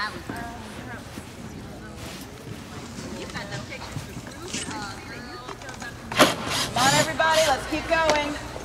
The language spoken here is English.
Come on, everybody, let's keep going.